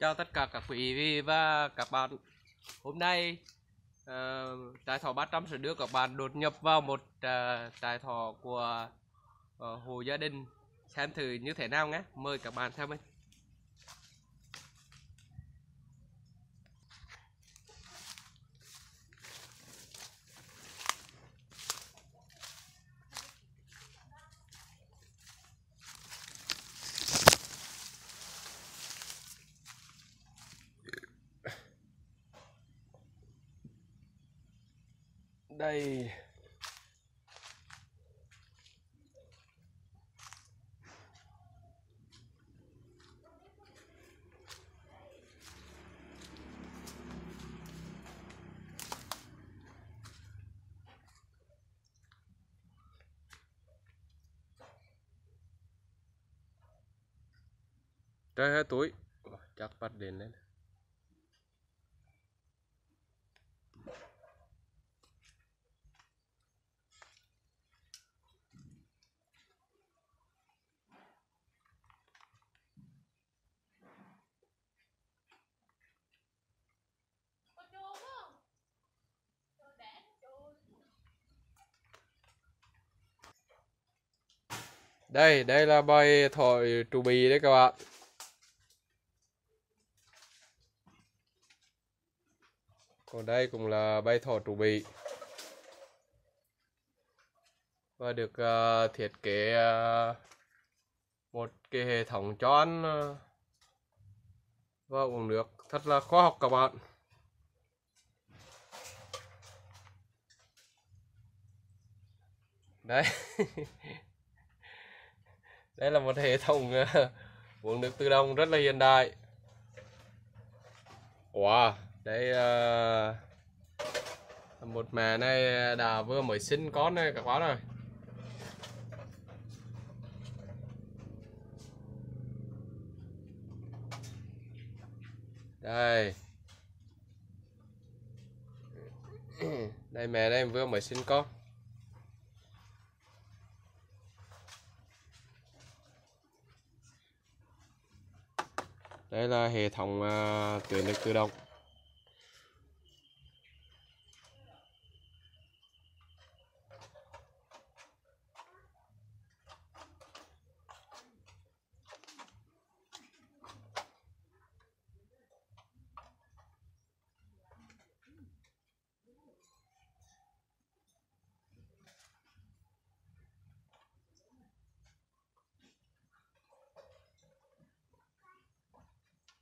Chào tất cả các quý vị và các bạn. Hôm nay ờ, uh, trại thỏ 300 sẽ đưa các bạn đột nhập vào một ờ, uh, trại thỏ của ờ, uh, hồ gia đình. Xem thử như thế nào nhé. Mời các bạn theo mình. Đây. Trời hai tối chắc bắt đến lên. Đây đây là bài thổi trụ bì đấy các bạn. Còn đây cũng là bay thổi trụ bì và được uh, thiết kế uh, một cái hệ thống cho ăn uh, và uống nước thật là khoa học các bạn. Đấy. đây là một hệ thống ờ, uống nước tự động rất là hiện đại. Wow đây uh, một mẹ này ờ, đã vừa mới sinh con này các bạn ơi. Đây. Đây mẹ đây vừa mới sinh con. Đây là hệ thống uh, tuyển lực tự động.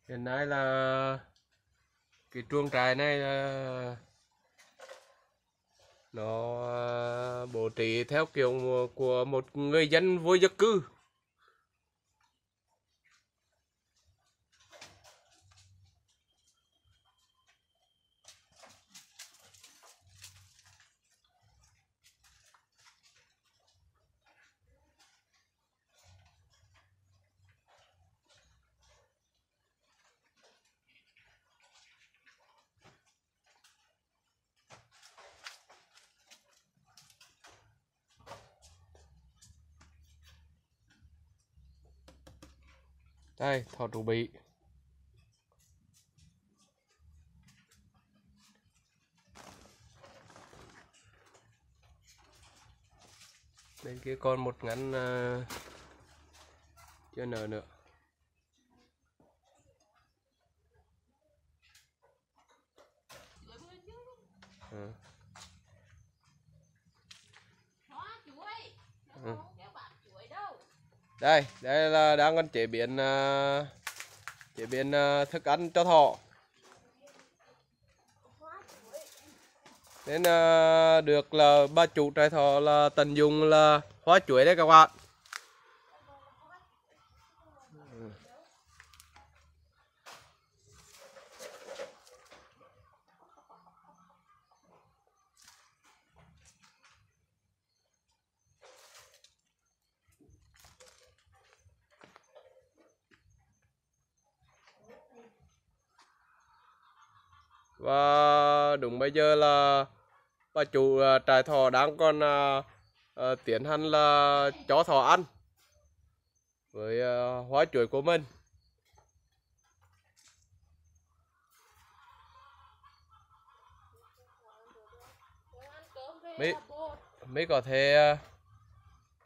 Hiện nay là cái chuồng trại này là nó ờ, bố trí theo kiểu của một người dân vô gia cư. Đây thọ trụ bị bên kia còn một ngắn uh, chưa nở nữa ừ. Đây đây là đang còn chế biến uh, chế biến uh, thức ăn cho thỏ nên uh, được là ba chủ trại thỏ là tận dụng là hóa chuối đấy các bạn. và đúng bây giờ là bà chủ à, trại thỏ đang còn à, à, tiến hành là chó thỏ ăn với à, hóa chuối của mình. Mới mới có thể à,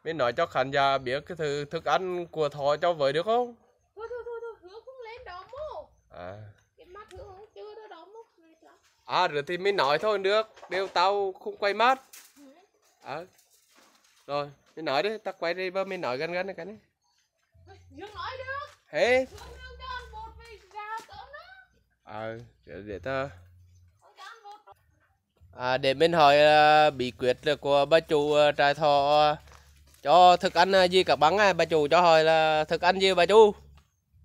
mới nói cho khán giả biết cái thứ thức ăn của thỏ cho với được không? À rồi thì mới nói thôi được. Đều tao không quay mắt à rồi mới nói đi. Tao quay đi bơ mới nói gần gần cái này. Hướng nói được hế. Hướng hướng cho ăn bột về ra cơm đó. Ờ để, để ta hướng cho ăn bột rồi. à, để mình hỏi ờ, bí quyết của bà chủ ờ, trại thọ ờ, cho thức ăn ờ, gì các bạn à bà chủ cho hỏi là thức ăn gì bà chủ?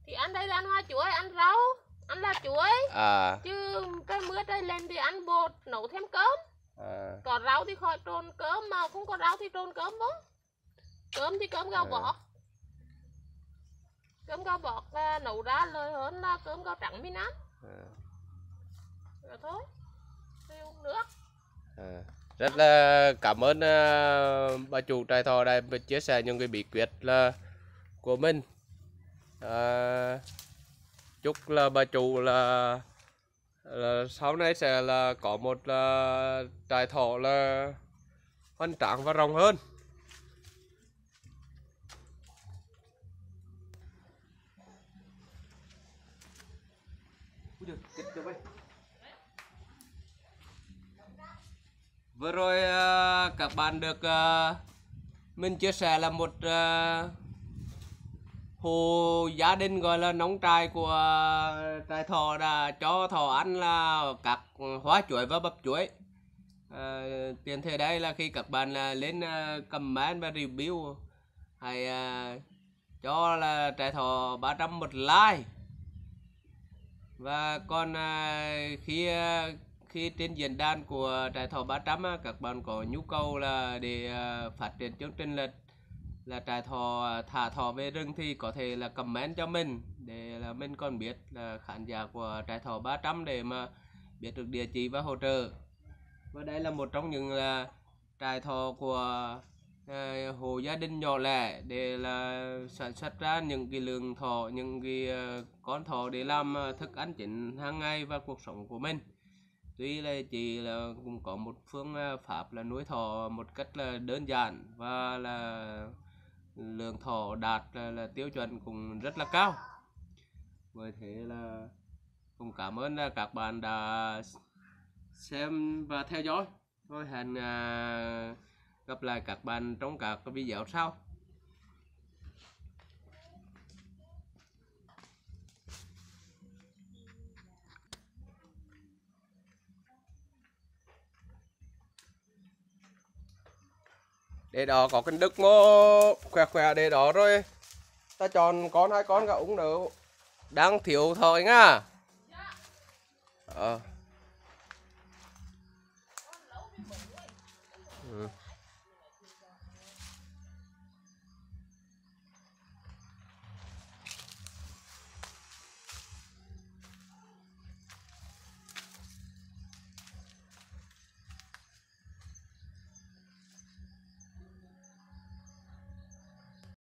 Thì ăn đây là ăn hoa chuối ăn rau ăn là chuối à, chứ cái mưa đây lên thì ăn bột nấu thêm cơm. À. Còn rau thì khỏi trộn cơm mà không có rau thì trộn cơm vô cơm thì cơm gạo À. bọt. Cơm gạo bọt là nấu ra lời hơn là cơm gạo trắng mình ăn. À. rồi thôi. Thì uống nước. À, rất là cảm ơn à, bà chủ trại thọ đã chia sẻ những cái bí quyết là của mình. À, chúc là bà chủ là, là sau này sẽ là có một là trại thọ là hoành tráng và rộng hơn. Vừa rồi à, các bạn được à, mình chia sẻ là một à, hộ gia đình gọi là nông trại của ờ, trại thọ đã cho thọ ăn là các hoa chuối và bắp chuối. à, tiền thể đây là khi các bạn là lên comment và review hãy à, cho là trại thọ 300 một like và còn à, khi à, khi trên diễn đàn của trại thọ 300 các bạn có nhu cầu là để à, phát triển chương trình lịch là trại thọ thả thọ về rừng thì có thể là comment cho mình để là mình còn biết là khán giả của trại thọ 300 để mà biết được địa chỉ và hỗ trợ. Và đây là một trong những là trại thọ của à, hộ gia đình nhỏ lẻ để là sản xuất ra những cái lượng thỏ những cái à, con thỏ để làm à, thức ăn chính hàng ngày và cuộc sống của mình. Tuy là chỉ là cũng có một phương pháp là nuôi thỏ một cách là đơn giản và là lượng thổ đạt là, là tiêu chuẩn cũng rất là cao. Bởi thế là cũng cảm ơn các bạn đã xem và theo dõi. Thôi hẹn à, gặp lại các bạn trong các video sau. Để đó có cái đực mô khỏe khỏe để đó rồi. Ta chọn con hai con cả úng nữa đang thiếu thôi nhá ờ.